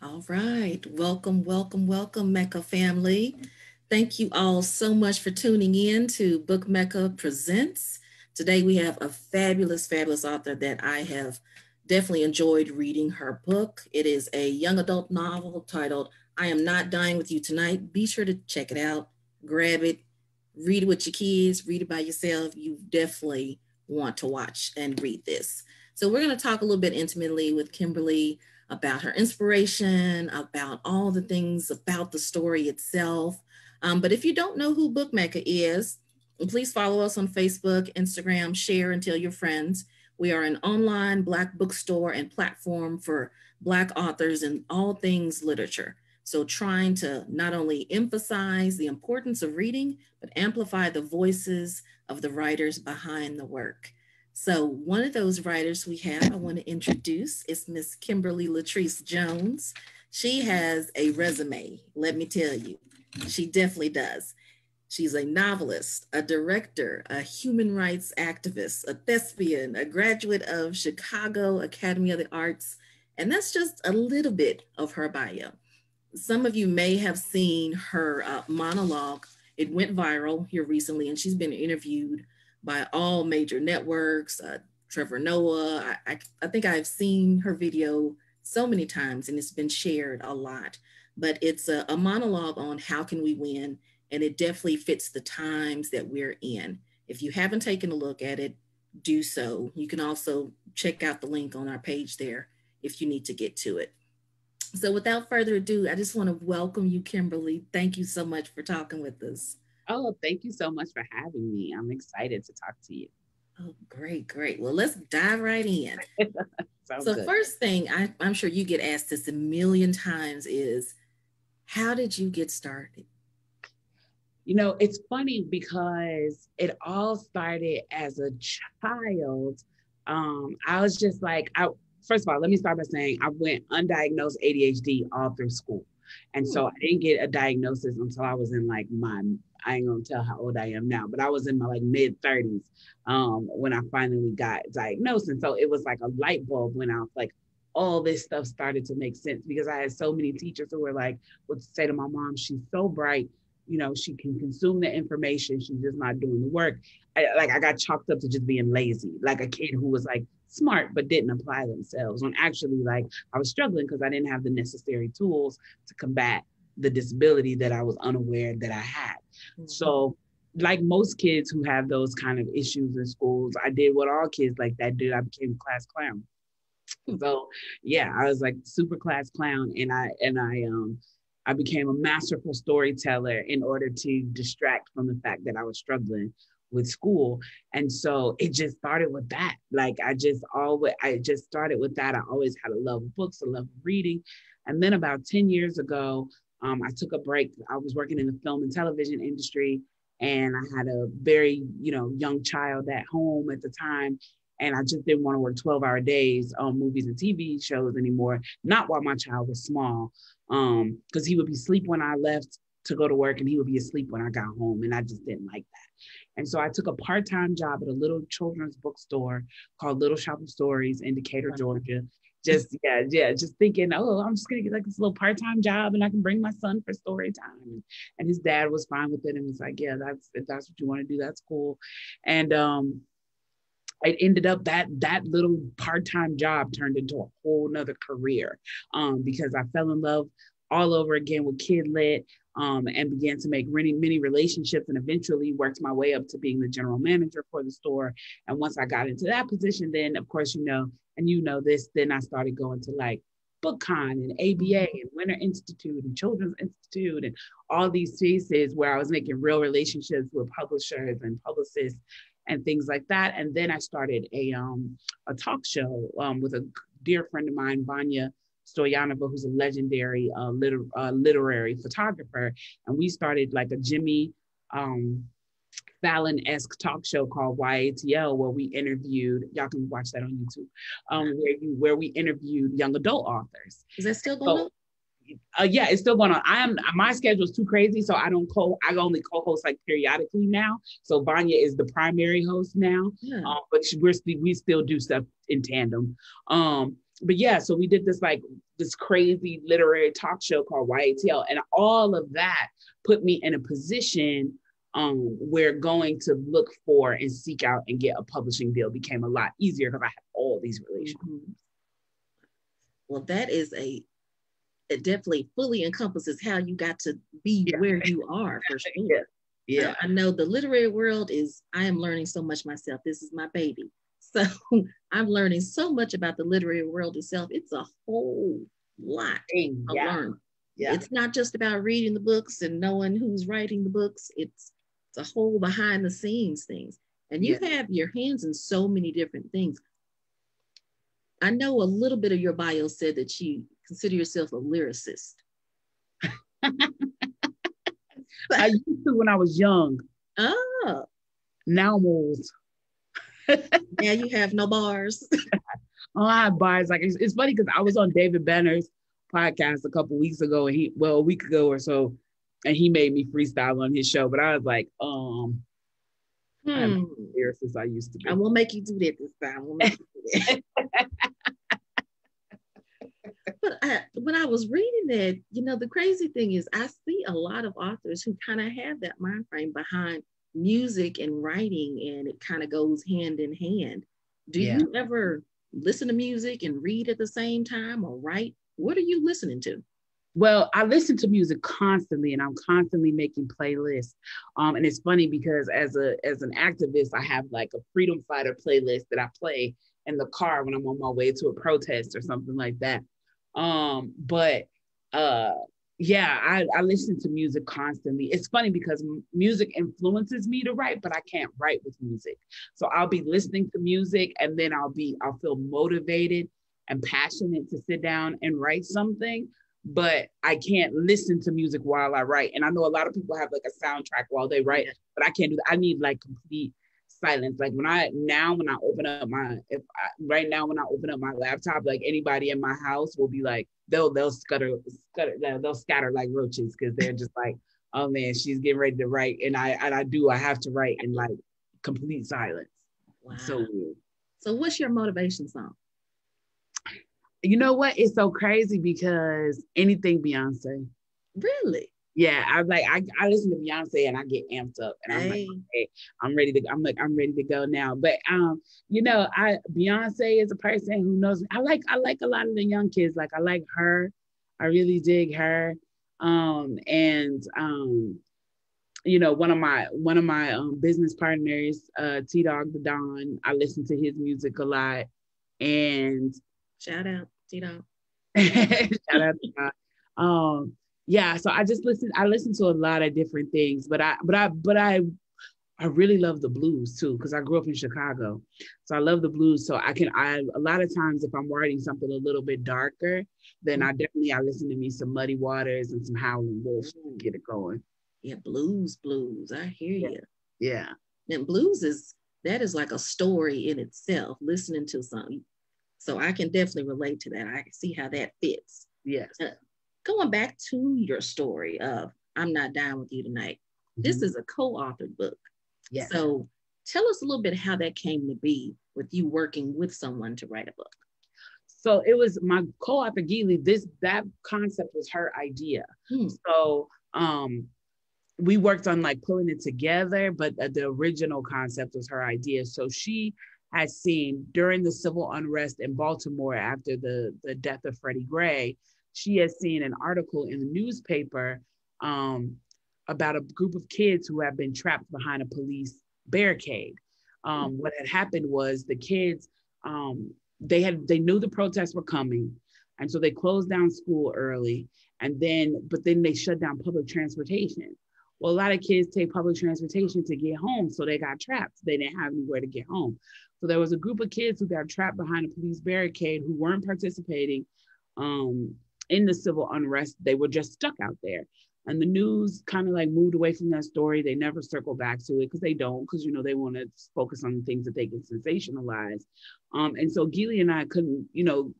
All right. Welcome, welcome, welcome, Mecca family. Thank you all so much for tuning in to Book Mecca Presents. Today we have a fabulous, fabulous author that I have definitely enjoyed reading her book. It is a young adult novel titled I Am Not Dying With You Tonight. Be sure to check it out, grab it, read it with your kids, read it by yourself. You definitely want to watch and read this. So we're going to talk a little bit intimately with Kimberly about her inspiration, about all the things about the story itself. Um, but if you don't know who Book Mecca is, please follow us on Facebook, Instagram, share and tell your friends. We are an online Black bookstore and platform for Black authors and all things literature. So, trying to not only emphasize the importance of reading, but amplify the voices of the writers behind the work. So one of those writers we have, I want to introduce is Miss Kimberly Latrice Jones. She has a resume, let me tell you. She definitely does. She's a novelist, a director, a human rights activist, a thespian, a graduate of Chicago Academy of the Arts, and that's just a little bit of her bio. Some of you may have seen her uh, monologue. It went viral here recently, and she's been interviewed by all major networks. Uh, Trevor Noah, I, I, I think I've seen her video so many times and it's been shared a lot. But it's a, a monologue on how can we win, and it definitely fits the times that we're in. If you haven't taken a look at it, do so. You can also check out the link on our page there if you need to get to it. So without further ado, I just want to welcome you, Kimberly. Thank you so much for talking with us. Oh, thank you so much for having me. I'm excited to talk to you. Oh, great, great. Well, let's dive right in. so, good. first thing I, I'm sure you get asked this a million times is how did you get started? You know, it's funny because it all started as a child. Um, I was just like, I first of all, let me start by saying I went undiagnosed ADHD all through school. And so I didn't get a diagnosis until I was in like my I ain't gonna tell how old I am now, but I was in my like mid 30s um, when I finally got diagnosed. And so it was like a light bulb went off, like all this stuff started to make sense because I had so many teachers who were like, would say to my mom, she's so bright, you know, she can consume the information, she's just not doing the work. I, like I got chalked up to just being lazy, like a kid who was like smart but didn't apply themselves. When actually, like I was struggling because I didn't have the necessary tools to combat the disability that I was unaware that I had. Mm-hmm. So, like most kids who have those kind of issues in schools, I did what all kids like that did. I became a class clown. So, yeah, I was like super class clown, and I and I um I became a masterful storyteller in order to distract from the fact that I was struggling with school. And so it just started with that. Like I just always I just started with that. I always had a love of books, a love of reading. And then about 10 years ago, um, I took a break. I was working in the film and television industry, and I had a very, you know, young child at home at the time. And I just didn't want to work 12 hour days on movies and TV shows anymore. Not while my child was small, because um, he would be asleep when I left to go to work and he would be asleep when I got home. And I just didn't like that. And so I took a part time job at a little children's bookstore called Little Shop of Stories in Decatur, Georgia just yeah, yeah, just thinking, oh, I'm just gonna get like this little part-time job and I can bring my son for story time. And his dad was fine with it and was like, yeah, that's if that's what you want to do, that's cool. And um it ended up that that little part-time job turned into a whole nother career um, because I fell in love all over again with Kid Lit um, and began to make many, many relationships and eventually worked my way up to being the general manager for the store. And once I got into that position, then of course, you know, and you know this, then I started going to like BookCon and ABA and Winter Institute and Children's Institute and all these spaces where I was making real relationships with publishers and publicists and things like that. And then I started a um, a talk show um, with a dear friend of mine, Vanya Stoyanova, who's a legendary uh, liter- uh, literary photographer, and we started like a Jimmy um, Fallon-esque talk show called YATL, where we interviewed, y'all can watch that on YouTube, um, where you where we interviewed young adult authors. Is that still going so, on? uh, yeah, it's still going on. I am my schedule is too crazy, so I don't co. I only co-host like periodically now. So Vanya is the primary host now, yeah. uh, but we're we still do stuff in tandem. Um, but yeah, so we did this like this crazy literary talk show called YATL, and all of that put me in a position um, where going to look for and seek out and get a publishing deal became a lot easier because I had all these relationships. Mm-hmm. Well, that is a it definitely fully encompasses how you got to be yeah. where you are for sure. Yeah. yeah. I know the literary world is, I am learning so much myself. This is my baby. So I'm learning so much about the literary world itself. It's a whole lot yeah. to learn. Yeah. It's not just about reading the books and knowing who's writing the books. It's it's a whole behind the scenes things. And you yeah. have your hands in so many different things. I know a little bit of your bio said that you consider yourself a lyricist. I used to when I was young. Oh. Now I'm old. Now you have no bars. oh, I have bars. Like it's, it's funny because I was on David Benner's podcast a couple weeks ago, and he well a week ago or so, and he made me freestyle on his show. But I was like, um, hmm. I'm lyricist I used to be. I won't make you do that this time. We'll make you do that. but I, when I was reading that, you know, the crazy thing is I see a lot of authors who kind of have that mind frame behind music and writing, and it kind of goes hand in hand. Do yeah. you ever listen to music and read at the same time or write? What are you listening to? Well, I listen to music constantly, and I'm constantly making playlists. Um, and it's funny because as a as an activist, I have like a freedom fighter playlist that I play in the car when I'm on my way to a protest or something like that. Um, but uh, yeah, I, I listen to music constantly. It's funny because music influences me to write, but I can't write with music. So I'll be listening to music and then I'll be, I'll feel motivated and passionate to sit down and write something, but I can't listen to music while I write. And I know a lot of people have like a soundtrack while they write, but I can't do that. I need like complete silence. Like when I now when I open up my if I, right now when I open up my laptop, like anybody in my house will be like they'll they'll scutter scutter they'll scatter like roaches because they're just like oh man she's getting ready to write and I and I do I have to write in like complete silence. Wow. So weird. So what's your motivation song? You know what? It's so crazy because anything Beyonce. Really? Yeah, I'm like, I, I listen to Beyonce and I get amped up and I'm hey. like, okay, I'm ready to, I'm like, I'm ready to go now. But um, you know, I Beyonce is a person who knows. I like, I like a lot of the young kids. Like, I like her. I really dig her. Um, and um, you know, one of my one of my um, business partners, uh, T Dog the Don. I listen to his music a lot, and shout out T Dog. shout out. Um, yeah, so I just listen. I listen to a lot of different things, but I, but I, but I, I really love the blues too because I grew up in Chicago, so I love the blues. So I can, I a lot of times if I'm writing something a little bit darker, then I definitely I listen to me some Muddy Waters and some Howlin' Wolf to get it going. Yeah, blues, blues. I hear yeah. you. Yeah, and blues is that is like a story in itself. Listening to something, so I can definitely relate to that. I can see how that fits. Yes. Uh, going back to your story of I'm Not dying With You Tonight, mm-hmm. this is a co authored book. Yes. So tell us a little bit how that came to be with you working with someone to write a book. So it was my co-author Gilly, this that concept was her idea. Hmm. So um we worked on like pulling it together, but the original concept was her idea. So she had seen during the civil unrest in Baltimore after the, the death of Freddie Gray, she had seen an article in the newspaper um, about a group of kids who have been trapped behind a police barricade. Um, what had happened was the kids um, they had they knew the protests were coming, and so they closed down school early, and then but then they shut down public transportation. Well, a lot of kids take public transportation to get home, so they got trapped. They didn't have anywhere to get home. So there was a group of kids who got trapped behind a police barricade who weren't participating um, in the civil unrest. They were just stuck out there. And the news kind of like moved away from that story. They never circle back to it because they don't, because you know they want to focus on things that they can sensationalize. Um, and so Gilly and I couldn't, you know,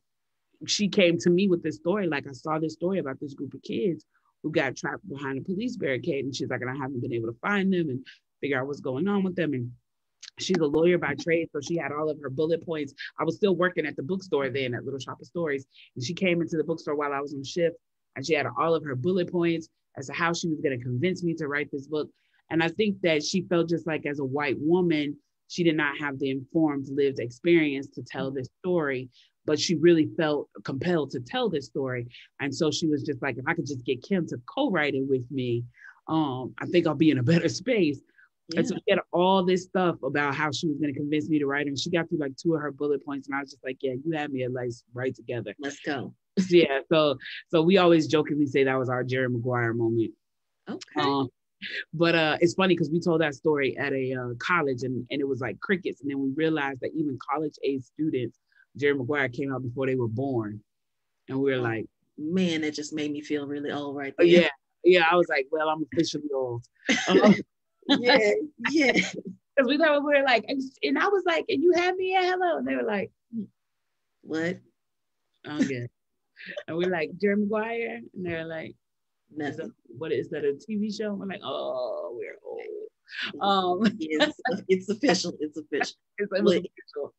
she came to me with this story. Like I saw this story about this group of kids who got trapped behind a police barricade, and she's like, and I haven't been able to find them and figure out what's going on with them. And she's a lawyer by trade, so she had all of her bullet points. I was still working at the bookstore then at Little Shop of Stories, and she came into the bookstore while I was on shift, and she had all of her bullet points as to how she was going to convince me to write this book. And I think that she felt just like as a white woman, she did not have the informed lived experience to tell this story but she really felt compelled to tell this story and so she was just like if i could just get kim to co-write it with me um, i think i'll be in a better space yeah. and so she had all this stuff about how she was going to convince me to write it and she got through like two of her bullet points and i was just like yeah you had me at least right together let's go yeah so so we always jokingly say that was our jerry maguire moment okay um, but uh, it's funny because we told that story at a uh, college and, and it was like crickets. And then we realized that even college age students, Jerry Maguire came out before they were born. And we were like, man, that just made me feel really old right there. Yeah. Yeah. I was like, well, I'm officially old. Um, yeah. Yeah. Because we thought we were like, and I was like, and you had me at hello. And they were like, hmm. what? Oh, yeah. and we're like, Jerry Maguire. And they're like, is that, what is that a TV show? And We're like, oh, we're old. Um, it's, it's official. It's official. it's official.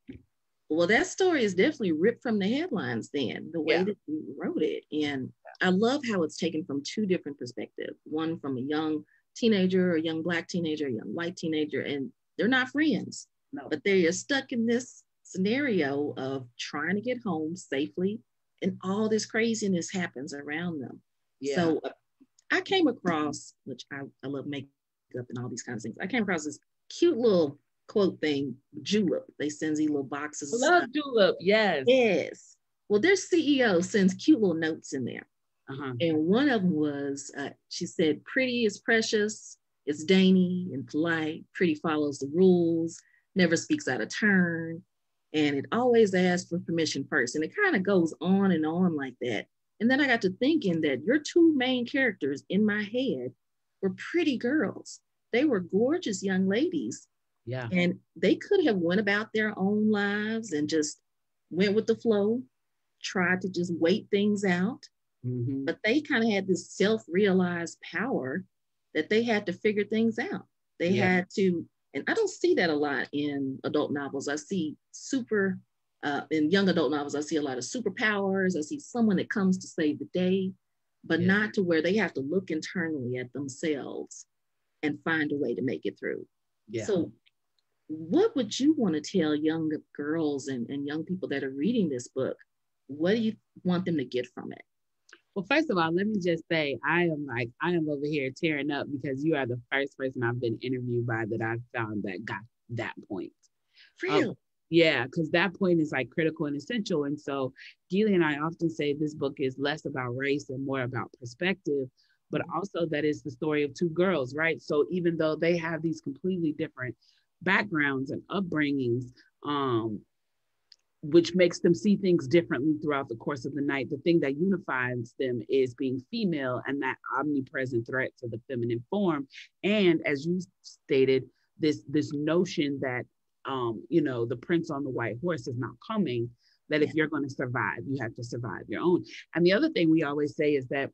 Well, that story is definitely ripped from the headlines. Then the way yeah. that you wrote it, and I love how it's taken from two different perspectives. One from a young teenager, a young black teenager, a young white teenager, and they're not friends, no. but they are stuck in this scenario of trying to get home safely, and all this craziness happens around them. Yeah. So uh, I came across, which I, I love makeup and all these kinds of things. I came across this cute little quote thing, Julep. They send these little boxes. love Julep, yes. Yes. Well, their CEO sends cute little notes in there. Uh-huh. And one of them was, uh, she said, pretty is precious, it's dainty and polite, pretty follows the rules, never speaks out of turn, and it always asks for permission first. And it kind of goes on and on like that. And then I got to thinking that your two main characters in my head were pretty girls. They were gorgeous young ladies. Yeah. And they could have went about their own lives and just went with the flow, tried to just wait things out. Mm-hmm. But they kind of had this self-realized power that they had to figure things out. They yeah. had to, and I don't see that a lot in adult novels. I see super uh, in young adult novels, I see a lot of superpowers. I see someone that comes to save the day, but yeah. not to where they have to look internally at themselves and find a way to make it through. Yeah. So, what would you want to tell young girls and, and young people that are reading this book? What do you want them to get from it? Well, first of all, let me just say I am like I am over here tearing up because you are the first person I've been interviewed by that I found that got that point. Real. Um, yeah, because that point is like critical and essential. And so Gilly and I often say this book is less about race and more about perspective, but also that is the story of two girls, right? So even though they have these completely different backgrounds and upbringings, um, which makes them see things differently throughout the course of the night. The thing that unifies them is being female and that omnipresent threat to the feminine form. And as you stated, this this notion that um, you know, the prince on the white horse is not coming, that if you're going to survive, you have to survive your own. And the other thing we always say is that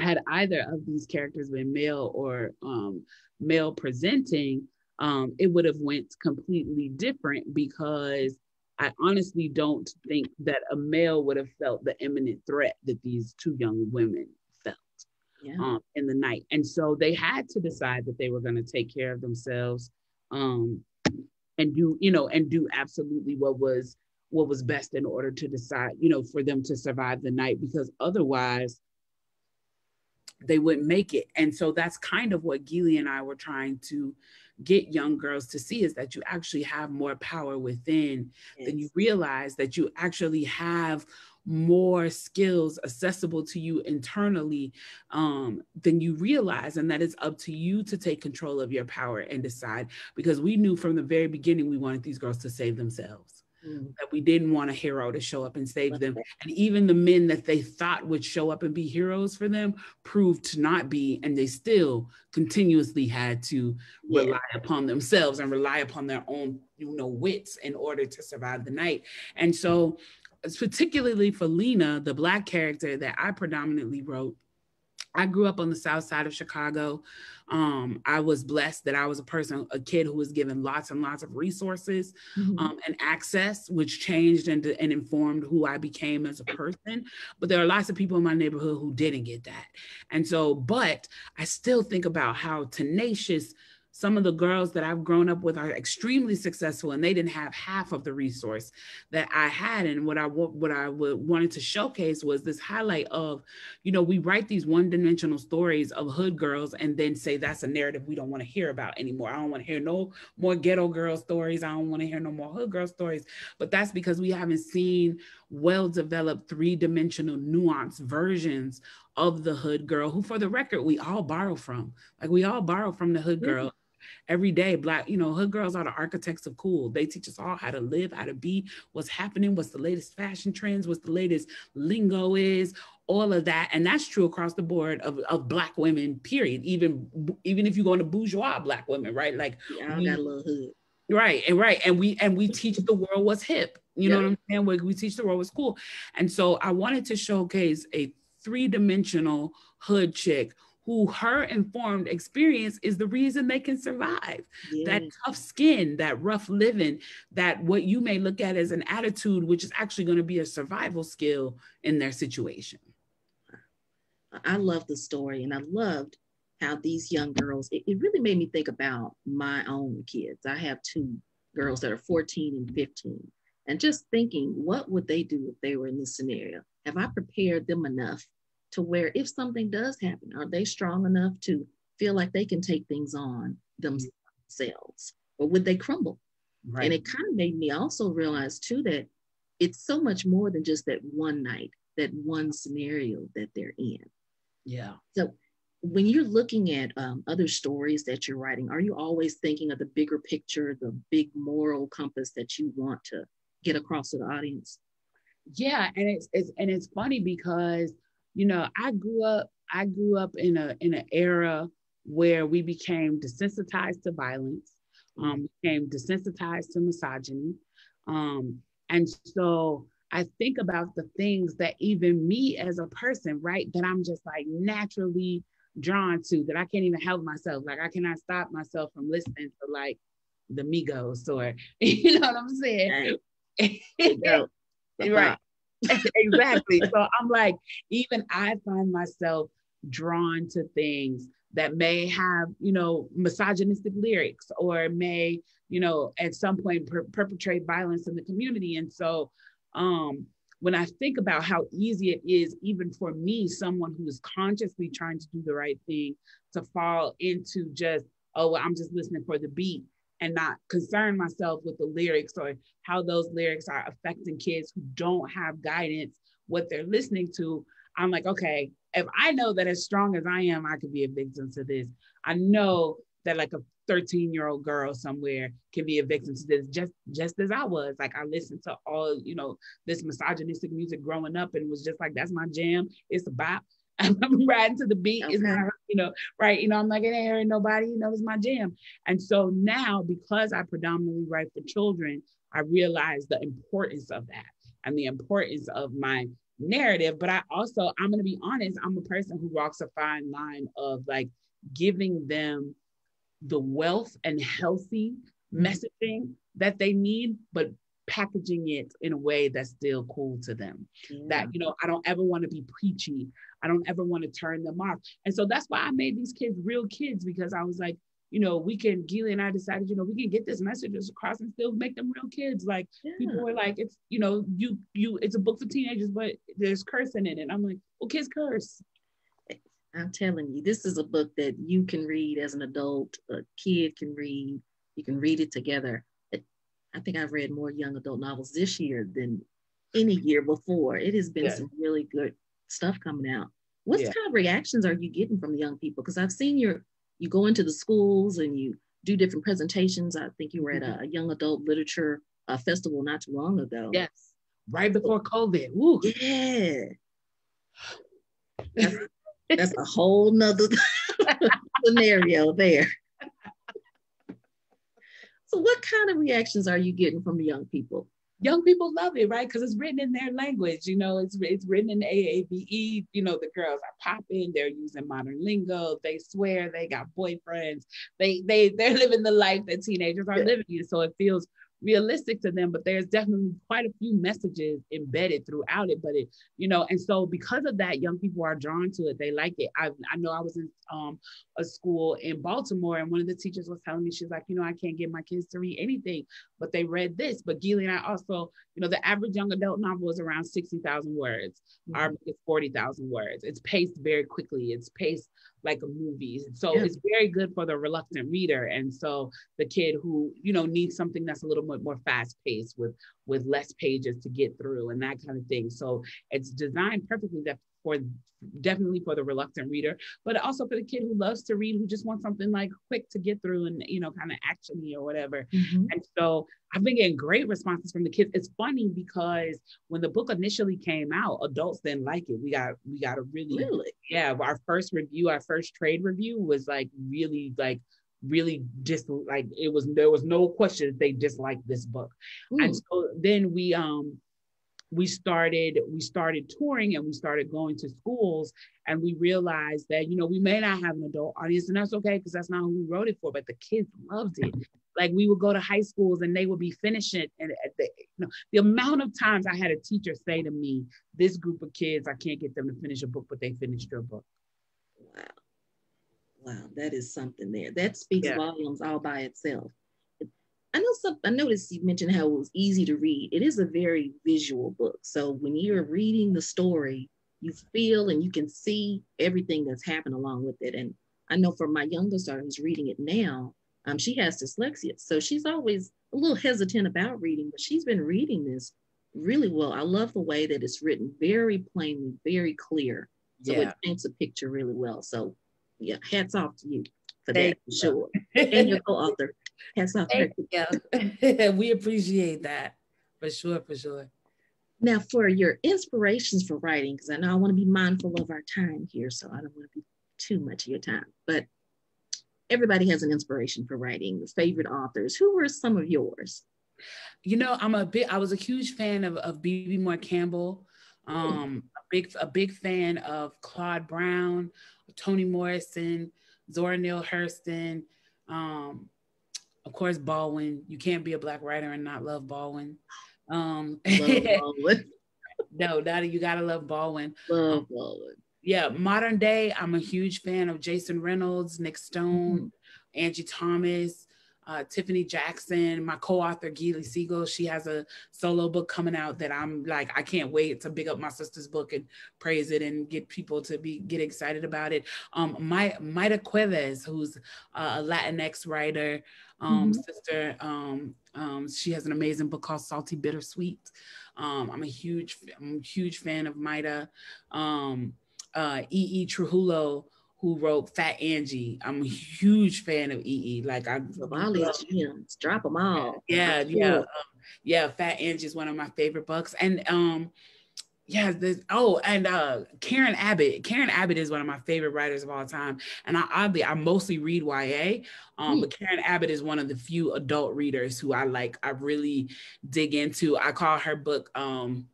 had either of these characters been male or um, male presenting, um, it would have went completely different because I honestly don't think that a male would have felt the imminent threat that these two young women felt yeah. um, in the night. And so they had to decide that they were going to take care of themselves um, and do you know and do absolutely what was what was best in order to decide you know for them to survive the night because otherwise they wouldn't make it and so that's kind of what Gilly and I were trying to get young girls to see is that you actually have more power within yes. than you realize that you actually have more skills accessible to you internally um, than you realize. And that is up to you to take control of your power and decide. Because we knew from the very beginning we wanted these girls to save themselves. Mm. That we didn't want a hero to show up and save them. And even the men that they thought would show up and be heroes for them proved to not be. And they still continuously had to yeah. rely upon themselves and rely upon their own, you know, wits in order to survive the night. And so particularly for Lena, the black character that I predominantly wrote, I grew up on the south side of Chicago. Um, I was blessed that I was a person, a kid who was given lots and lots of resources mm-hmm. um, and access, which changed and, and informed who I became as a person. But there are lots of people in my neighborhood who didn't get that. And so, but I still think about how tenacious some of the girls that I've grown up with are extremely successful and they didn't have half of the resource that I had. And what I what I wanted to showcase was this highlight of, you know, we write these one-dimensional stories of hood girls and then say that's a narrative we don't want to hear about anymore. I don't want to hear no more ghetto girl stories. I don't want to hear no more hood girl stories. But that's because we haven't seen well-developed three-dimensional nuanced versions of the hood girl who for the record we all borrow from like we all borrow from the hood mm-hmm. girl every day black you know hood girls are the architects of cool. They teach us all how to live how to be what's happening what's the latest fashion trends what's the latest lingo is all of that. And that's true across the board of, of black women period. Even even if you go into bourgeois black women right? Like yeah, I we, got a little hood. Right and right and we and we teach the world what's hip. You know what i'm saying? We, we teach the world what's cool. And so i wanted to showcase a three-dimensional hood chick who her informed experience is the reason they can survive. That tough skin, that rough living, that what you may look at as an attitude, which is actually going to be a survival skill in their situation. I love the story and I loved how these young girls, it, it really made me think about my own kids. I have two girls that are 14 and 15 and just thinking what would they do if they were in this scenario have i prepared them enough to where if something does happen, are they strong enough to feel like they can take things on themselves or would they crumble? Right. And it kind of made me also realize too that it's so much more than just that one night, that one scenario that they're in. Yeah. So when you're looking at um, other stories that you're writing, are you always thinking of the bigger picture, the big moral compass that you want to get across to the audience? Yeah, and it's, it's and it's funny because you know, I grew up, I grew up in a in an era where we became desensitized to violence, um, became desensitized to misogyny. Um, and so I think about the things that even me as a person, right, that I'm just like naturally drawn to, that I can't even help myself. Like I cannot stop myself from listening to like the Migos or you know what I'm saying? right. exactly. So I'm like, even I find myself drawn to things that may have, you know, misogynistic lyrics or may, you know, at some point per- perpetrate violence in the community. And so, um, when I think about how easy it is, even for me, someone who is consciously trying to do the right thing, to fall into just, oh, well, I'm just listening for the beat and not concern myself with the lyrics or how those lyrics are affecting kids who don't have guidance what they're listening to. I'm like okay if i know that as strong as i am i could be a victim to this. I know that like a 13 year old girl somewhere can be a victim to this just just as i was. Like i listened to all you know this misogynistic music growing up and was just like that's my jam. It's a bop I'm riding to the beat. Okay. It's not, you know, right. You know, I'm like, it ain't hurting nobody, you know, it's my jam. And so now, because I predominantly write for children, I realize the importance of that and the importance of my narrative. But I also, I'm gonna be honest, I'm a person who walks a fine line of like giving them the wealth and healthy mm-hmm. messaging that they need, but packaging it in a way that's still cool to them. Yeah. That, you know, I don't ever want to be preachy. I don't ever want to turn them off. And so that's why I made these kids real kids because I was like, you know, we can, Gilly and I decided, you know, we can get this messages across and still make them real kids. Like yeah. people were like, it's, you know, you, you, it's a book for teenagers, but there's cursing in it. And I'm like, well, kids curse. I'm telling you, this is a book that you can read as an adult, a kid can read, you can read it together. I think I've read more young adult novels this year than any year before. It has been yeah. some really good stuff coming out. What yeah. kind of reactions are you getting from the young people? Because I've seen your you go into the schools and you do different presentations. I think you were at mm-hmm. a, young adult literature uh, festival not too long ago. Yes, right before COVID. Woo. Yeah. That's, that's a whole nother scenario there. So, what kind of reactions are you getting from the young people? young people love it, right? Because it's written in their language. You know, it's it's written in AAVE. You know, the girls are popping. They're using modern lingo. They swear they got boyfriends. They they they're living the life that teenagers are living. So it feels realistic to them, but there's definitely quite a few messages embedded throughout it. But it, you know, and so because of that, young people are drawn to it. They like it. I, I know I was in um, a school in Baltimore, and one of the teachers was telling me, she's like, you know, I can't get my kids to read anything, but they read this. But Gilly and I also, you know, the average young adult novel is around 60,000 words. Mm-hmm. Our book is 40,000 words. It's paced very quickly. It's paced like a movie. So yeah. it's very good for the reluctant reader. And so the kid who, you know, needs something that's a little bit more fast paced with with less pages to get through and that kind of thing. So it's designed perfectly that for definitely for the reluctant reader, but also for the kid who loves to read, who just wants something like quick to get through and you know, kind of actiony or whatever. Mm-hmm. And so I've been getting great responses from the kids. It's funny because when the book initially came out, adults didn't like it. We got we got a really, really? yeah. Our first review, our first trade review was like really like really just like it was there was no question that they disliked this book Ooh. and so then we um we started we started touring and we started going to schools and we realized that you know we may not have an adult audience and that's okay because that's not who we wrote it for but the kids loved it. Like we would go to high schools and they would be finishing and uh, the, you know, the amount of times i had a teacher say to me this group of kids i can't get them to finish a book but they finished your book. Wow. Wow. That is something there. That speaks yeah. volumes all by itself I know some, I noticed you mentioned how it was easy to read. It is a very visual book. So when you're reading the story, you feel and you can see everything that's happened along with it. And I know for my youngest daughter who's reading it now, um, she has dyslexia. So she's always a little hesitant about reading, but she's been reading this really well. I love the way that it's written very plainly, very clear. So yeah. it paints a picture really well. So yeah, hats off to you for Thank that, for sure. and your co-author. Hats off. Thank you. we appreciate that for sure, for sure. Now, for your inspirations for writing, because I know I want to be mindful of our time here, so I don't want to be too much of your time. But everybody has an inspiration for writing. Favorite authors. Who were some of yours? You know, I'm a bit. I was a huge fan of of Bebe Moore Campbell. Um, a big a big fan of Claude Brown, Toni Morrison, Zora Neale Hurston, um, of course Baldwin. You can't be a black writer and not love Baldwin. Um, love Baldwin. no, that you gotta love Baldwin. Love um, Baldwin. Yeah, modern day. I'm a huge fan of Jason Reynolds, Nic Stone, mm-hmm. Angie Thomas uh, Tiffany Jackson, my co-author Gilly Segal. She has a solo book coming out that I'm like, I can't wait to big up my sister's book and praise it and get people to be get excited about it. Um, my Mayra Cuevas, who's a Latinx writer, um, mm-hmm. sister. Um, um, she has an amazing book called Salty Bittersweet. Um, I'm a huge, I'm a huge fan of Mayra. Um, uh, E. E. Trujillo who wrote Fat Angie. I'm a huge fan of EE. Like I all these gems, drop them all. Yeah, yeah, um, yeah. Fat Angie is one of my favorite books, and um, yeah, this, oh, and uh, Karen Abbott. Karen Abbott is one of my favorite writers of all time, and I oddly I mostly read YA, um, mm. but Karen Abbott is one of the few adult readers who I like. I really dig into. I call her book um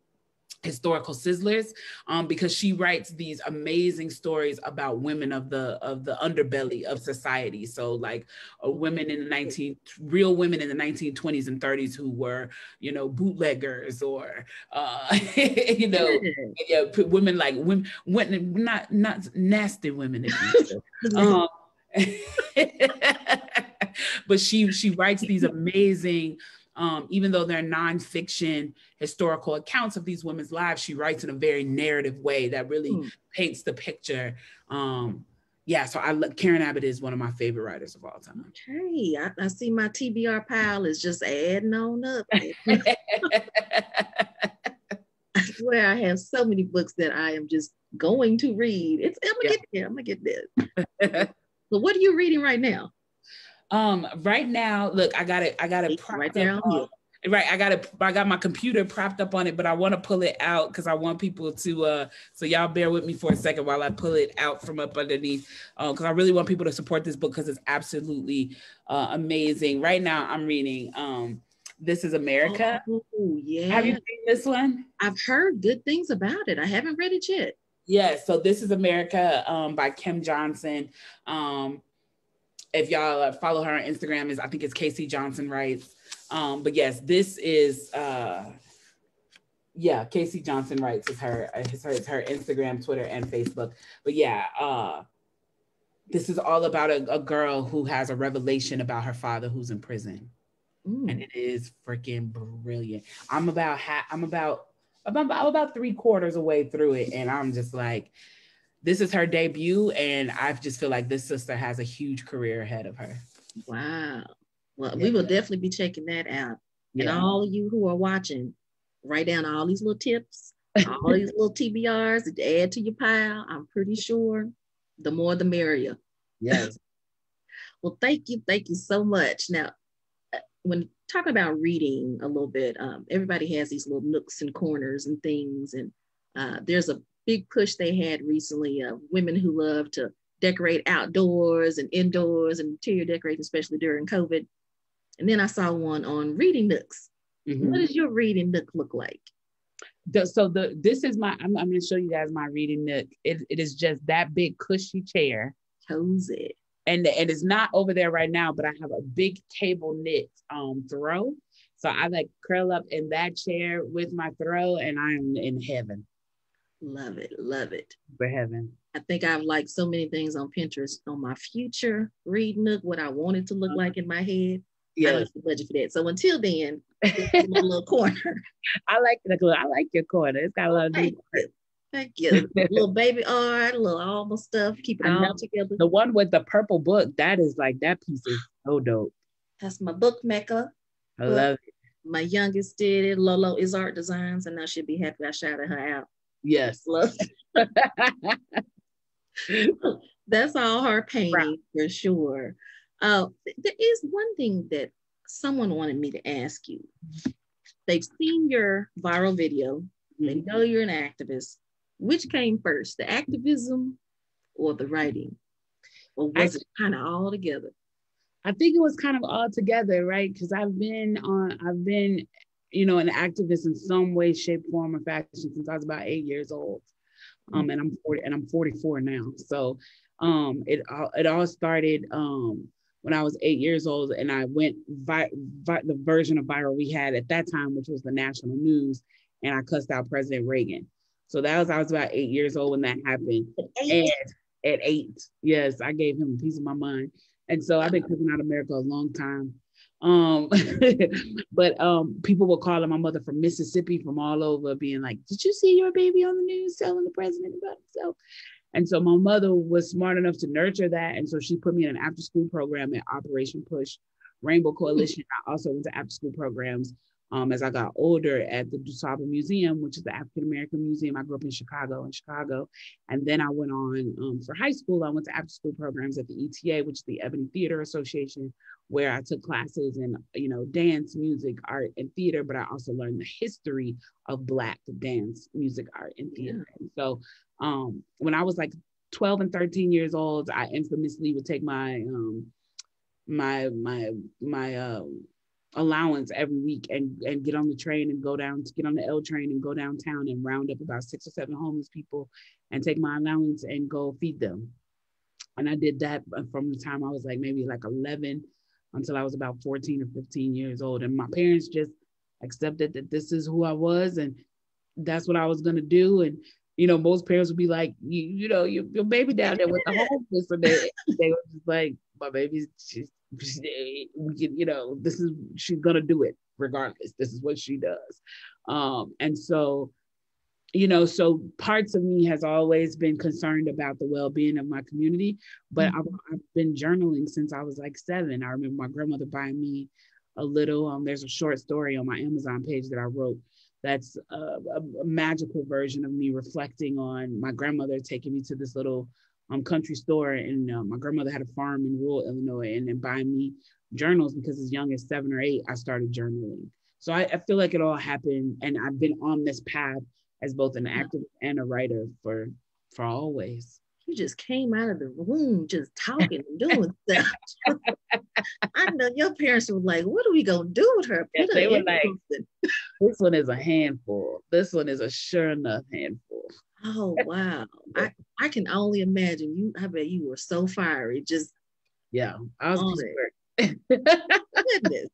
historical sizzlers um, because she writes these amazing stories about women of the of the underbelly of society. So like uh, women in the 19 real women in the 1920s and 30s who were you know bootleggers or uh, you know yeah women like women, women not not nasty women if you um, but she she writes these amazing um, even though they're nonfiction historical accounts of these women's lives, she writes in a very narrative way that really mm. paints the picture. Um, yeah, so I look, Karen Abbott is one of my favorite writers of all time. Okay, I, I see my TBR pile is just adding on up. I swear I have so many books that I am just going to read. It's I'm gonna yeah. get there. I'm gonna get there. so what are you reading right now? Um, right now, look, I got it. I got it right there Right, I got it. I got my computer propped up on it, but I want to pull it out because I want people to. uh So y'all bear with me for a second while I pull it out from up underneath, because uh, I really want people to support this book because it's absolutely uh, amazing. Right now, I'm reading um This is America. Oh, yeah. Have you seen this one? I've heard good things about it. I haven't read it yet. Yeah, so this is America um, by Kim Johnson. Um, if y'all uh, follow her on Instagram, is I think it's Casey Johnson writes. Um, but yes, this is uh, yeah, Casey Johnson writes is her is her, is her Instagram, Twitter, and Facebook. But yeah, uh, this is all about a, a girl who has a revelation about her father who's in prison. Mm. And it is freaking brilliant. I'm about ha- I'm about I'm about, about three quarters away through it, and I'm just like, this is her debut, and I just feel like this sister has a huge career ahead of her. Wow. Well, yeah. we will definitely be checking that out. Yeah. And all of you who are watching, write down all these little tips, all these little TBRs to add to your pile. I'm pretty sure the more the merrier. Yes. well, thank you. Thank you so much. Now, uh, when talking about reading a little bit, um, everybody has these little nooks and corners and things. And uh, there's a big push they had recently of women who love to decorate outdoors and indoors and interior decorating, especially during COVID. And then I saw one on reading nooks. Mm-hmm. What does your reading nook look like? The, so the this is my I'm, I'm going to show you guys my reading nook. It, it is just that big cushy chair. Cozy. And and it's not over there right now, but I have a big table knit um throw. So I like curl up in that chair with my throw, and I'm in heaven. Love it, love it. For heaven. I think I've liked so many things on Pinterest on my future read nook, what I wanted to look uh-huh. like in my head. Yeah, I don't the budget for that. So until then, my little corner. I like the I like your corner. It's got a lot of Thank you. Thank you. little baby art, little all the stuff, keep it I all know. together. The one with the purple book, that is like that piece is so dope. That's my book mecca. I book. love it. My youngest did it. Lolo is art designs, and now she'll be happy I shouted her out. Yes. Love. That's all her painting right. for sure. Uh, there is one thing that someone wanted me to ask you. They've seen your viral video. They mm-hmm. know you're an activist. Which came first, the activism or the writing? Or was I, it kind of all together? I think it was kind of all together, right? Because I've been on, I've been, you know, an activist in some way, shape, form, or fashion since I was about eight years old. Um, and I'm 40 and I'm 44 now. So um it all it all started um when I was eight years old, and I went vi-, vi- the version of viral we had at that time, which was the national news, and I cussed out President Reagan. So that was I was about eight years old when that happened. At And at eight, yes, I gave him a piece of my mind. And so I've been cussing out America a long time. Um, but um, people were calling my mother from Mississippi from all over, being like, "Did you see your baby on the news telling the president about himself?" And so my mother was smart enough to nurture that. And so she put me in an after school program at Operation Push Rainbow Coalition. I also went to after school programs um, as I got older at the DuSable Museum, which is the African American Museum. I grew up in Chicago, in Chicago. And then I went on um, for high school. I went to after school programs at the ETA, which is the Ebony Theater Association, where I took classes in, you know, dance, music, art, and theater. But I also learned the history of Black dance, music, art, and theater. Yeah. And so um, when I was like 12 and 13 years old, I infamously would take my um, my my my uh, allowance every week and and get on the train and go down to get on the L train and go downtown and round up about six or seven homeless people and take my allowance and go feed them. And I did that uh, from the time I was like maybe like 11 until I was about 14 or 15 years old. And my parents just accepted that this is who I was and that's what I was gonna do. And you know, most parents would be like, you, you know, your, your baby down there with the homeless, and they, they were just like, my baby's, she's, she, we can, you know, this is she's gonna do it regardless. This is what she does, um, and so, you know, so parts of me has always been concerned about the well-being of my community, but mm-hmm. I've, I've been journaling since I was like seven. I remember my grandmother buying me a little. Um, there's a short story on my Amazon page that I wrote that's a, a, a, magical version of me reflecting on my grandmother taking me to this little um, country store and uh, my grandmother had a farm in rural illinois and then buying me journals because as young as seven or eight i started journaling so I, I feel like it all happened and i've been on this path as both an actor and a writer for for always you just came out of the room just talking and doing stuff. I know your parents were like, what are we gonna do with her? Yeah, they were like, this one is a handful. This one is a sure enough handful. Oh wow. I, I can only imagine you I bet you were so fiery, just yeah, I was goodness.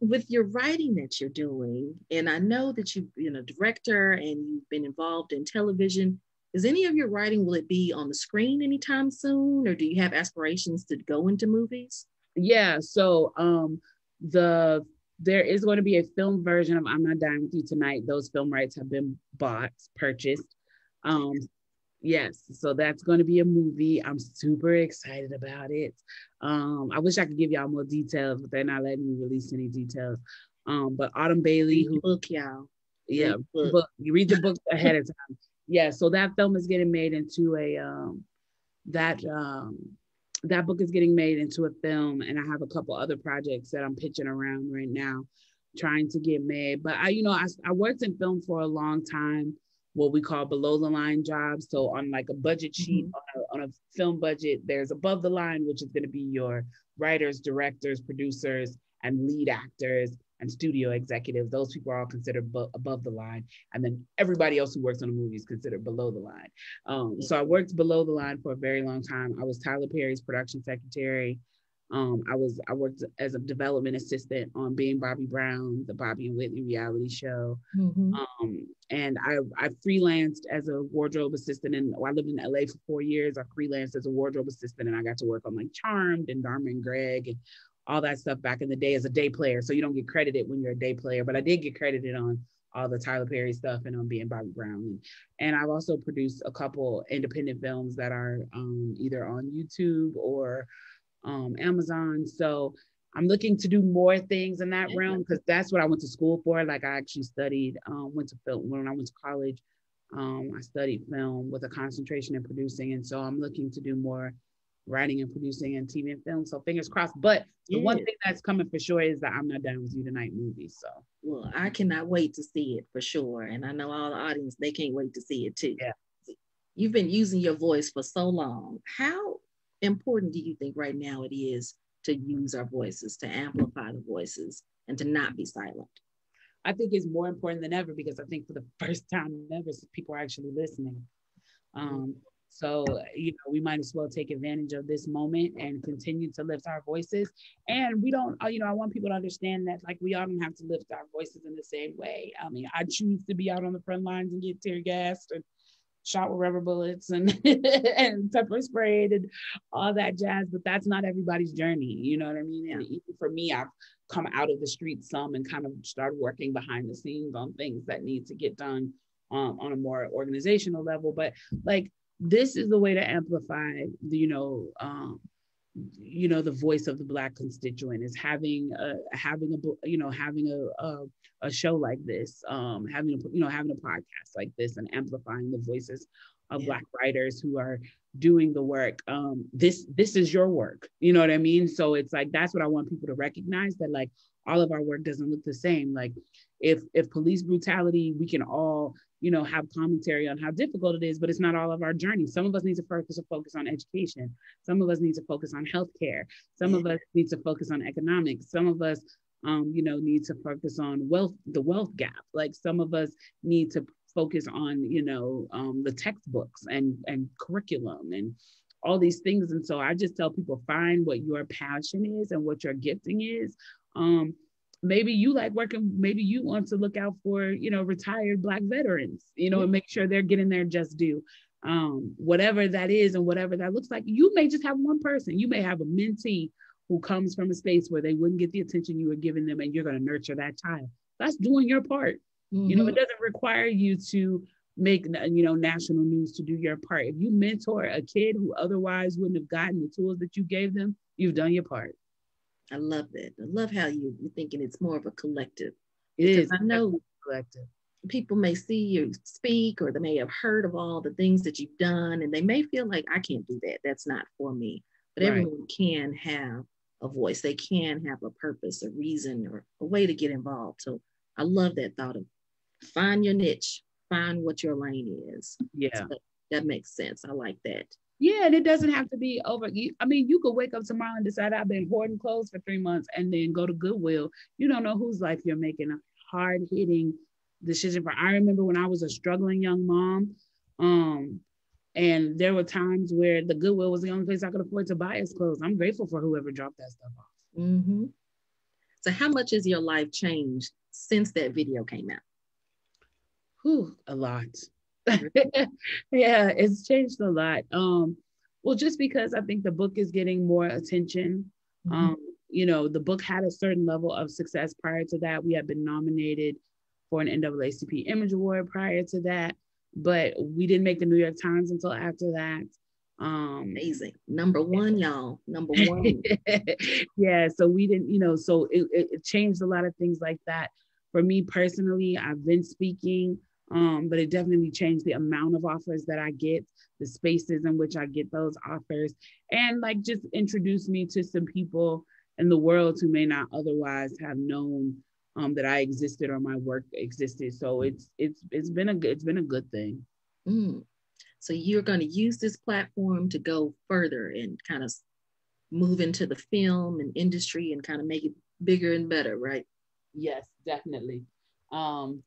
with your writing that you're doing, and I know that you've been a director and you've been involved in television. Is any of your writing will it be on the screen anytime soon, or do you have aspirations to go into movies? Yeah, so um, the there is going to be a film version of I'm Not Dying with You Tonight. Those film rights have been bought, purchased. Um, yes, so that's going to be a movie. I'm super excited about it. Um, I wish I could give y'all more details, but they're not letting me release any details. Um, but Autumn Bailey, who book y'all. Yeah, book. book. You read the book ahead of time. Yeah, so that film is getting made into a um that um that book is getting made into a film and I have a couple other projects that I'm pitching around right now trying to get made. But I, you know, I, I worked in film for a long time what we call below the line jobs. So on like a budget sheet mm-hmm. on, a, on, a, film budget, there's above the line, which is going to be your writers, directors, producers, and lead actors and studio executives. Those people are all considered bu- above the line, and then everybody else who works on a movie is considered below the line. Um, so I worked below the line for a very long time. I was Tyler Perry's production secretary. Um, I was I worked as a development assistant on Being Bobby Brown, the Bobby and Whitney reality show, mm-hmm. um, and I I freelanced as a wardrobe assistant, and I lived in LA for four years. I freelanced as a wardrobe assistant, and I got to work on like Charmed and Dharma and Greg and all that stuff back in the day as a day player. So you don't get credited when you're a day player, but I did get credited on all the Tyler Perry stuff and on being Bobby Brown. And, and I've also produced a couple independent films that are um, either on YouTube or um, Amazon. So I'm looking to do more things in that realm because that's what I went to school for. Like I actually studied, um, went to film when I went to college. Um, I studied film with a concentration in producing, and so I'm looking to do more writing and producing and TV and film. So fingers crossed. But the yeah. one thing that's coming for sure is that I'm not dying with you tonight movie. So well, I cannot wait to see it for sure, and I know all the audience they can't wait to see it too. Yeah. You've been using your voice for so long. How important do you think right now it is to use our voices, to amplify the voices, and to not be silent? I think it's more important than ever because I think for the first time ever, people are actually listening. Um, so, you know, we might as well take advantage of this moment and continue to lift our voices. And we don't, uh, you know, I want people to understand that like we all don't have to lift our voices in the same way. I mean, I choose to be out on the front lines and get tear gassed and shot with rubber bullets and and pepper sprayed and all that jazz but that's not everybody's journey you know what i mean and even for me i've come out of the streets some and kind of started working behind the scenes on things that need to get done um, on a more organizational level but like this is the way to amplify the, you know um, you know the voice of the black constituent is having a having a you know having a a, a show like this um having a you know having a podcast like this and amplifying the voices of yeah. black writers who are doing the work. Um this this is your work. You know what i mean? So it's like that's what i want people to recognize that like all of our work doesn't look the same. Like if if police brutality we can all you know, have commentary on how difficult it is, but it's not all of our journey. Some of us need to focus a focus on education. Some of us need to focus on healthcare. Some of us need to focus on economics. Some of us, um, you know, need to focus on wealth, the wealth gap. Like some of us need to focus on, you know, um, the textbooks and and curriculum and all these things. And so I just tell people find what your passion is and what your gifting is. Um, maybe you like working maybe you want to look out for you know retired black veterans you know mm-hmm. and make sure they're getting their just due um, whatever that is and whatever that looks like you may just have one person you may have a mentee who comes from a space where they wouldn't get the attention you were giving them and you're going to nurture that child that's doing your part mm-hmm. you know it mm-hmm. doesn't require you to make you know national news to do your part if you mentor a kid who otherwise wouldn't have gotten the tools that you gave them you've done your part I love that. I love how you, you're thinking it's more of a collective. It is. I know collective. People may see you speak or they may have heard of all the things that you've done and they may feel like, I can't do that. That's not for me. But right. everyone can have a voice. They can have a purpose, a reason, or a way to get involved. So I love that thought of find your niche, find what your lane is. Yeah. that makes sense. I like that. Yeah, and it doesn't have to be over. I mean, you could wake up tomorrow and decide I've been hoarding clothes for three months and then go to Goodwill. You don't know whose life you're making a hard hitting decision for. I remember when I was a struggling young mom, um, and there were times where the Goodwill was the only place I could afford to buy us clothes. I'm grateful for whoever dropped that stuff off. Mm-hmm. So, how much has your life changed since that video came out? Whew, a lot. yeah, it's changed a lot. Um, well, just because I think the book is getting more attention. Mm-hmm. Um, you know, the book had a certain level of success prior to that. We had been nominated for an NAACP Image Award prior to that, but we didn't make the New York Times until after that. Um, Amazing. Number one, y'all. Number one. yeah. So we didn't, you know, so it, it, changed a lot of things like that. For me personally, I've been speaking, um, but it definitely changed the amount of offers that I get, the spaces in which I get those offers, and like just introduce me to some people in the world who may not otherwise have known um, that I existed or my work existed. So it's it's it's been a good it's been a good thing. Mm. So you're going to use this platform to go further and kind of move into the film and industry and kind of make it bigger and better, right? Yes, definitely. Um,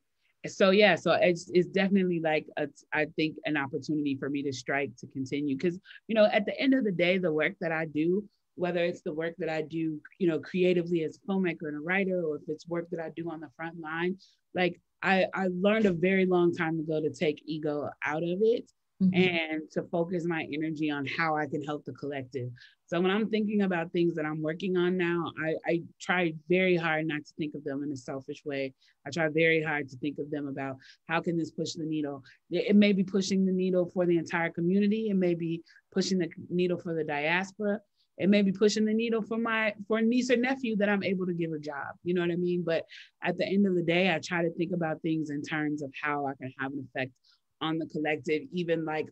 so yeah, so it's it's definitely like a, I think an opportunity for me to strike to continue because you know at the end of the day, the work that I do, whether it's the work that I do, you know, creatively as a filmmaker and a writer, or if it's work that I do on the front line, like I I learned a very long time ago to take ego out of it mm-hmm. and to focus my energy on how I can help the collective. So when I'm thinking about things that I'm working on now, I, I try very hard not to think of them in a selfish way. I try very hard to think of them about how can this push the needle. It may be pushing the needle for the entire community. It may be pushing the needle for the diaspora it may be pushing the needle for my for niece or nephew that I'm able to give a job. You know what I mean? But at the end of the day, I try to think about things in terms of how I can have an effect on the collective, even like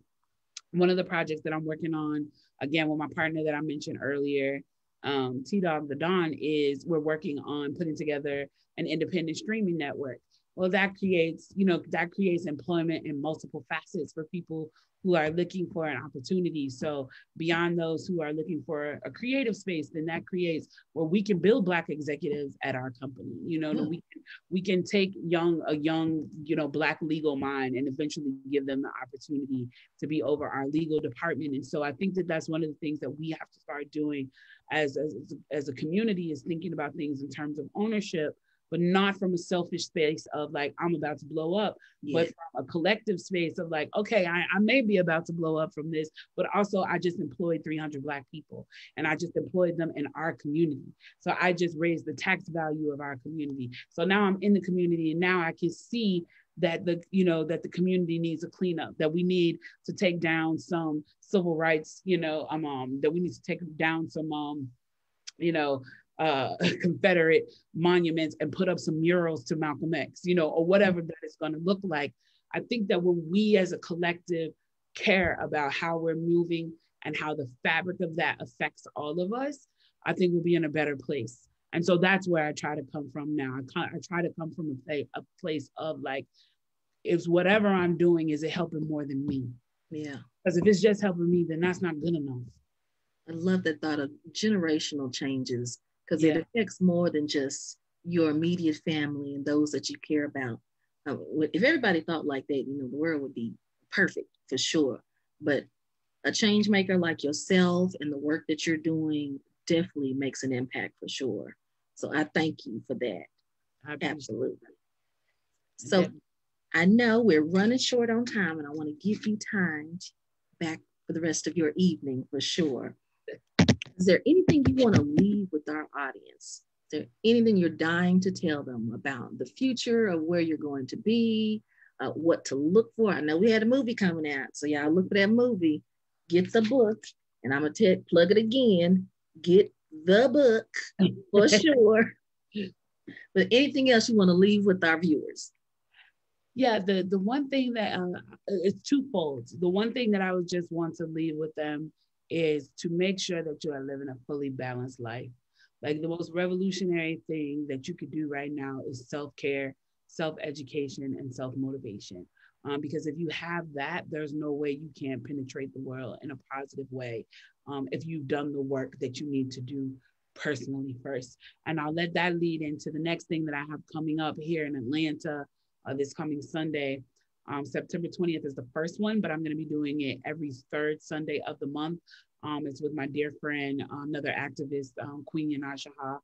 one of the projects that I'm working on, again, with my partner that I mentioned earlier, um, T Dog the Don, is we're working on putting together an independent streaming network. Well, that creates, you know, that creates employment in multiple facets for people who are looking for an opportunity. So beyond those who are looking for a creative space, then that creates where we can build Black executives at our company. You know, mm. we can, we can take young a young you know Black legal mind and eventually give them the opportunity to be over our legal department. And so I think that that's one of the things that we have to start doing as as, as a community is thinking about things in terms of ownership but not from a selfish space of like, I'm about to blow up, yeah. but from a collective space of like, okay, I, I may be about to blow up from this, but also I just employed 300 Black people and I just employed them in our community. So I just raised the tax value of our community. So now I'm in the community and now I can see that the you know that the community needs a cleanup that we need to take down some civil rights you know um, um that we need to take down some um you know uh, Confederate monuments and put up some murals to Malcolm X, you know, or whatever that is going to look like. I think that when we as a collective care about how we're moving and how the fabric of that affects all of us, I think we'll be in a better place. And so that's where I try to come from now. I, I try to come from a place, a place of like, is whatever I'm doing, is it helping more than me? Yeah. Because if it's just helping me, then that's not good enough. I love that thought of generational changes because yeah. it affects more than just your immediate family and those that you care about. Uh, if everybody thought like that, you know, the world would be perfect for sure. But a change maker like yourself and the work that you're doing definitely makes an impact for sure. So I thank you for that. Absolutely. So I know we're running short on time and I want to give you time back for the rest of your evening for sure. Is there anything you want to leave with our audience? Is there anything you're dying to tell them about the future of where you're going to be, uh, what to look for? I know we had a movie coming out, so y'all look for that movie. Get the book, and I'm gonna plug it again. Get the book for sure. But anything else you want to leave with our viewers? Yeah, the the one thing that uh, it's twofold. The one thing that I would just want to leave with them is to make sure that you are living a fully balanced life. Like the most revolutionary thing that you could do right now is self care, self education, and self motivation. Um, because if you have that, there's no way you can't penetrate the world in a positive way um, if you've done the work that you need to do personally first. And I'll let that lead into the next thing that I have coming up here in Atlanta uh, this coming Sunday. Um, September 20th is the first one, but I'm going to be doing it every third Sunday of the month. Um, it's with my dear friend, uh, another activist, um, Queen Yanajaha.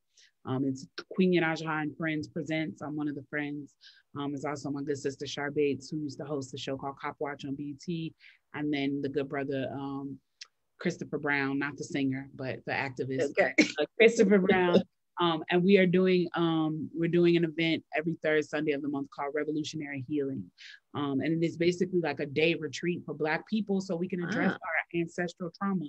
Um, it's Queen Yanajaha and Friends Presents. I'm one of the friends. Um, it's also my good sister Char Bates, who used to host the show called Cop Watch on BET. And then the good brother, um, Christopher Brown, not the singer, but the activist. Okay. Uh, Christopher Brown. Um, and we are doing um, we're doing an event every third Sunday of the month called Revolutionary Healing, um, and it is basically like a day retreat for Black people, so we can address ah. our ancestral trauma.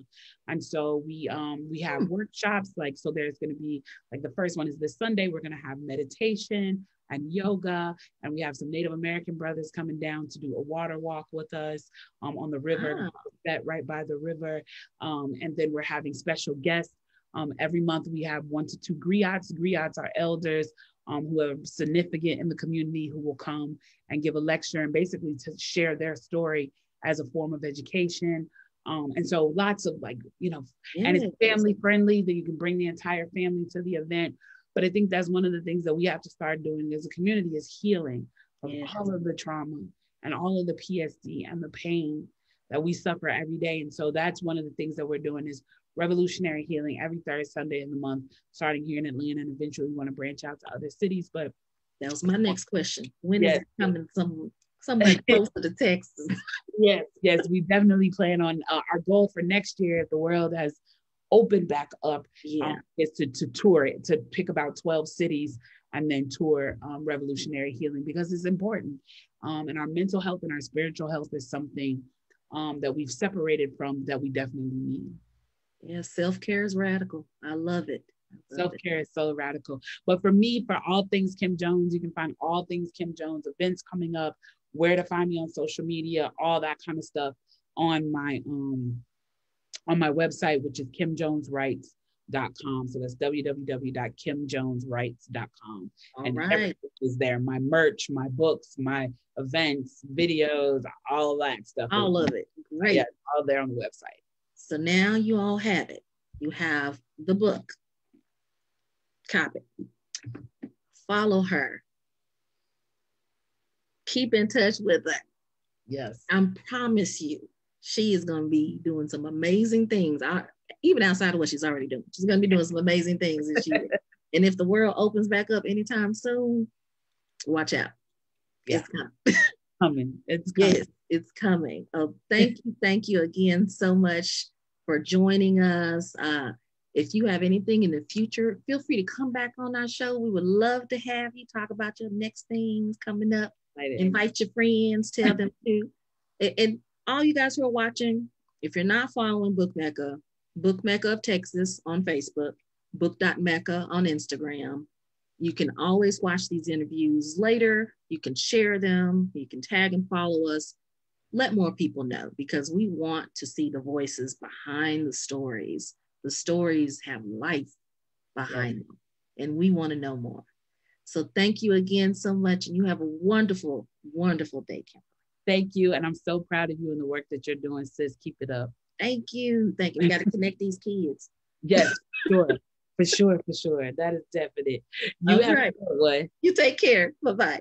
And so we um, we have hmm. workshops like so. There's going to be like the first one is this Sunday. We're going to have meditation and yoga. And we have some Native American brothers coming down to do a water walk with us um, on the river, ah. that right by the river. Um, and then we're having special guests. Um, every month we have one to two griots. Griots are elders um, who are significant in the community who will come and give a lecture and basically to share their story as a form of education. Um, and so lots of like, you know, and it's family friendly that you can bring the entire family to the event. But I think that's one of the things that we have to start doing as a community is healing from yes. all of the trauma and all of the PTSD and the pain that we suffer every day. And so that's one of the things that we're doing is revolutionary healing every third Sunday in the month, starting here in Atlanta, and eventually we want to branch out to other cities. But that was my next question. When yes. is it coming some somewhere closer to the Texas? yes, yes, we definitely plan on uh, our goal for next year if the world has opened back up yeah. um, is to, to tour it, to pick about 12 cities and then tour um, revolutionary healing because it's important. Um, and our mental health and our spiritual health is something um, that we've separated from that we definitely need. Yeah, self care is radical. I love it. Self care is so radical. But for me, for all things Kim Jones, you can find all things Kim Jones, events coming up, where to find me on social media, all that kind of stuff on my um on my website, which is kimjoneswrites.com. So that's www.kimjoneswrites.com. All and right. everything is there. My merch, my books, my events, videos, all that stuff. All of it. Great. Yeah, all there on the website. So now you all have it. You have the book. Copy. Follow her. Keep in touch with her. Yes. I promise you, she is going to be doing some amazing things. I, even outside of what she's already doing, she's going to be doing some amazing things this year. and if the world opens back up anytime soon, watch out. Yeah. It's coming. coming. It's coming. Yes, it's coming. Oh, thank you, thank you again so much for joining us. Uh, if you have anything in the future, feel free to come back on our show. We would love to have you talk about your next things coming up. Invite your friends, tell them to. And, and all you guys who are watching, if you're not following Book Mecca, Book Mecca of Texas on Facebook, book.mecca on Instagram. You can always watch these interviews later. You can share them. You can tag and follow us. Let more people know because we want to see the voices behind the stories. The stories have life behind them, and we want to know more. So thank you again so much, and you have a wonderful, wonderful day, Kim. Thank you. And I'm so proud of you and the work that you're doing, sis. Keep it up. Thank you. Thank you. We got to connect these kids. Yes, sure. for sure, for sure. That is definite. You have right. one. You take care. Bye bye.